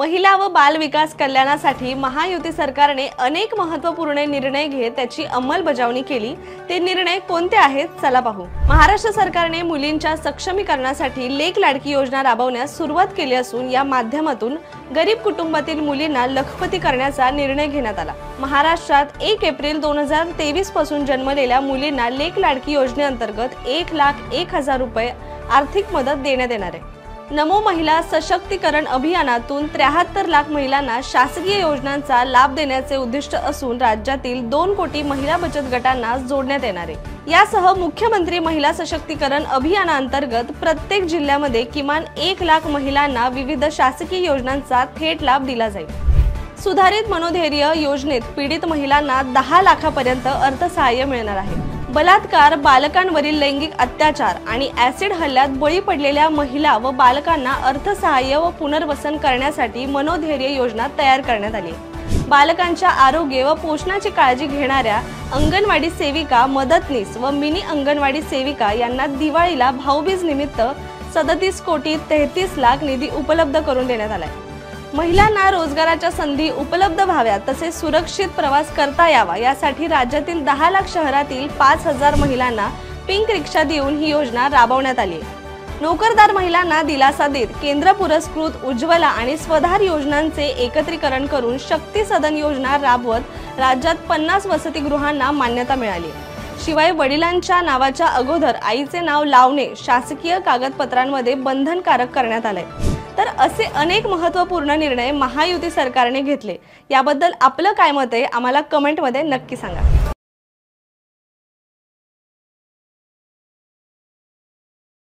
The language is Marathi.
महिला व बाल विकास कल्याणासाठी महायुती सरकारने अनेक महत्त्वपूर्ण निर्णय घेत त्याची अंमलबजावणी केली. ते निर्णय कोणते आहेत? चला पाहू. महाराष्ट्र सरकारने मुलींच्या सक्षमीकरणासाठी लेख लाडकी योजना राबवण्यास सुरुवात केली असून या माध्यमातून गरीब कुटुंबातील मुलींना लखपती करण्याचा निर्णय घेण्यात आला. महाराष्ट्रात एक एप्रिल दोन हजार तेवीसपासून जन्मलेल्या मुलींना लेख लाडकी योजनेअंतर्गत एक लाख एक हजार रुपये आर्थिक मदत देण्यात येणार आहे. नमो महिला सशक्तीकरण अभियानातून त्र्याहत्तर लाख महिलांना शासकीय योजनांचा लाभ देण्याचे उद्दिष्ट असून राज्यातील दोन कोटी महिला बचत गटांना जोडण्यात येणार आहे. यासह मुख्यमंत्री महिला सशक्तीकरण अभियानाअंतर्गत प्रत्येक जिल्ह्यामध्ये किमान एक लाख महिलांना विविध शासकीय योजनांचा थेट लाभ दिला जाईल. सुधारित मनोधैर्य योजनेत पीडित महिलांना दहा लाखापर्यंत अर्थसहाय्य मिळणार आहे. बलात्कार बालकांवरील लैंगिक अत्याचार आणि ॲसिड हल्ल्यात बळी पडलेल्या महिला व बालकांना अर्थसहाय्य व पुनर्वसन करण्यासाठी मनोधैर्य योजना तयार करण्यात आली. बालकांच्या आरोग्य व पोषणाची काळजी घेणाऱ्या अंगणवाडी सेविका मदतनीस व मिनी अंगणवाडी सेविका यांना दिवाळीला भाऊबीज निमित्त सदतीस कोटी तेहतीस लाख निधी उपलब्ध करून देण्यात आलाय. महिलांना रोजगाराच्या संधी उपलब्ध व्हाव्या तसेच सुरक्षित प्रवास करता यावा. यासाठी राज्यातील दहा लाख शहरातील पाच हजार महिलांना पिंक रिक्षा देऊन ही योजना राबवण्यात आली. नोकरदार महिलांना दिलासा देत केंद्र पुरस्कृत उज्ज्वला आणि स्वधार योजनांचे एकत्रीकरण करून शक्ती सदन योजना राबवत राज्यात पन्नास वसतिगृहांना मान्यता मिळाली. शिवाय वडिलांच्या नावाच्या अगोदर आईचे नाव लावणे शासकीय कागदपत्रांमध्ये बंधनकारक करण्यात आले तर असे अनेक महत्त्वपूर्ण निर्णय महायुती सरकारने घेतले. याबद्दल आपलं काय मत आहे? आम्हाला कमेंटमध्ये नक्की सांगा.